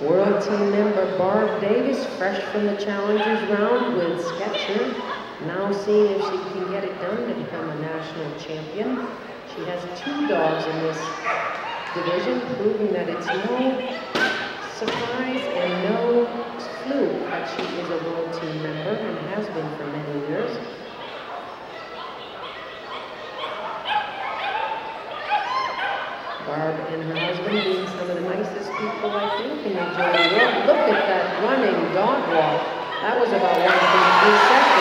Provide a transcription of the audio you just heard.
World team member Barb Davis, fresh from the challengers round with Sketcher, now seeing if she can get it done to become a national champion. She has two dogs in this division, proving that it's no surprise and no fluke that she is a world team been for many years. Barb and her husband being some of the nicest people, I think, in the world. Look at that running dog walk. That was about 1.3 seconds.